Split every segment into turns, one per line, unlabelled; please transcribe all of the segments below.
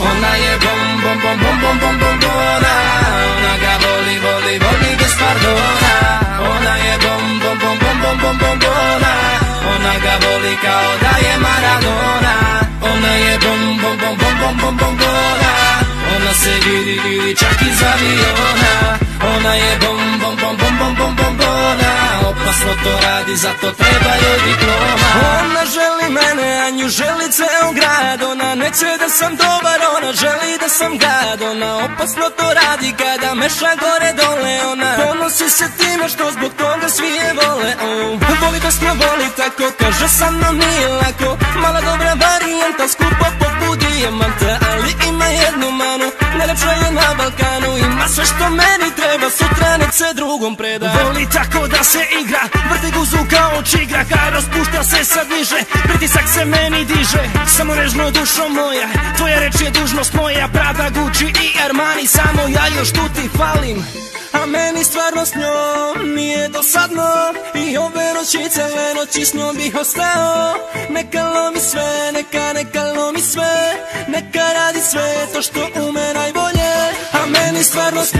bom bom bom bom bom bom bom bona Ona ga voli, voli, voli bez pardona Ona je bom bom bom bom bom bom bom bona Ona ga voli kao da je Maradona Ona je bom bom bom bom bom bom bom bona Ona se vidi, vidi čak iz aviona Ona je bom bom bom bom bom bom bom bona Opasno to radi, zato treba joj diploma
Ona želi mene, a nju želi ceo grad. Ona neće da sam dobar, ona želi da sam gad Ona opasno to radi kada meša gore dole. Ona ponosi se time što zbog toga svi je vole. Voli da smo voli tako, kaže sa mnom nije lako. Mala dobra varijanta, skupo poput dijamanta Ali ima jednu manu, najlepša je na Balkanu. Ima sve što meni treba, sutra se drugom preda. Voli tako da se igra, vrti guzu kao čigra Kaj raspušta se sad niže, pritisak se meni diže. Samo nežno dušo moja, tvoja reč je dužnost moja Prada, Gucci i Armani, samo ja još tu ti falim. A meni stvarno s njom nije dosadno I ove noći cele noći s njom bih ostao. Neka lomi sve, neka, neka lomi sve Neka radi sve to što ume najbolje Meni stvarno s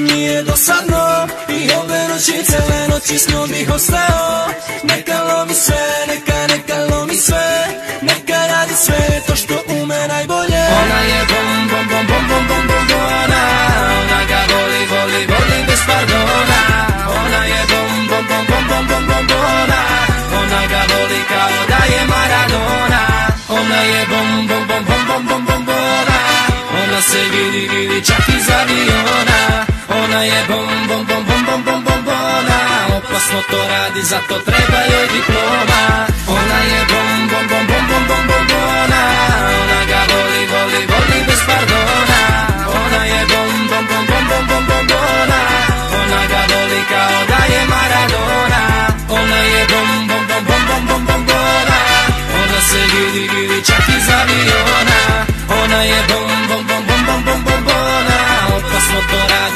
nije dosadno. I ove noći cele noći s njom bih ostao. Neka lomi sve, neka, neka lomi sve. Neka radi sve to što
se vidi, vidi čak iz aviona. Ona je bom bom bom bom bom bom bom bona. Opasno to radi, zato treba joj diploma. Ona je bom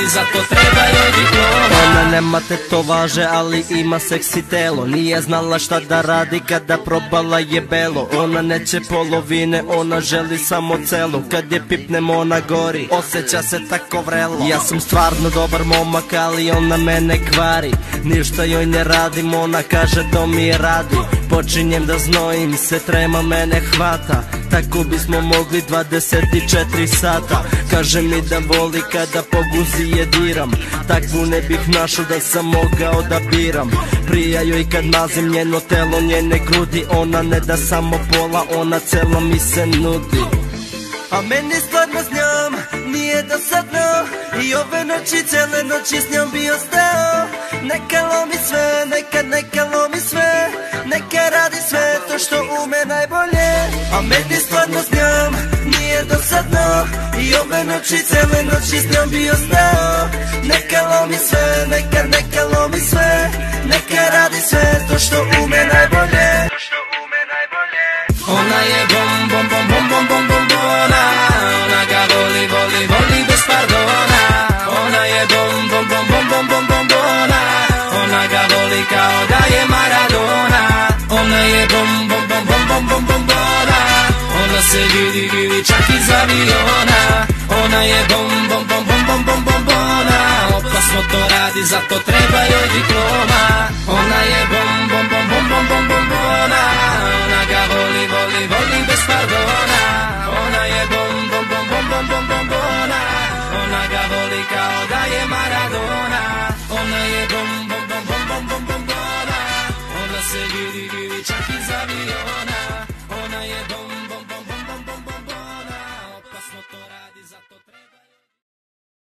to radi, zato treba joj diploma
Ona nema tetovaže, ali ima seksi telo. Nije znala šta da radi kada probala je belo. Ona neće polovine, ona želi samo celo. Kad je pipnem ona gori, osjeća se tako vrelo. Ja sam stvarno dobar momak, ali ona mene kvari. Ništa joj ne radim, ona kaže da mi je radi. Počinjem da znojim se, trema mene hvata Tako bismo mogli 24 sata? Kaže mi da voli kada po guzi je diram. Takvu ne bih našao da sam mogao da biram. Prija joj kad mazim njeno telo, njene grudi. Ona ne da samo pola, ona celo mi se nudi. A meni stvarno s njom nije dosadno. I ove noći, cele noći s njom bi ostao Neka lomi sve, neka, neka lomi sve. Neka radi sve to što ume najbolje А мене стварно знам, ни е I ove noći, cele noći s знам bio znao se vidi, vidi čak iz aviona
Ona je bom, bom, bom, bom, bom, bom, bom, bona Opasno to radi, zato treba joj diploma Ona je bom, bom, bom, bom, bom, bom, bom, bona Ona ga voli, voli, voli bez pardona Ona je bom, bom, bom, bom, bom, bom, bom, bona Ona ga voli kao da je Maradona Ona je bom, bom, bom, bom, bom, bom, bom, bona Ona se vidi, vidi čak iz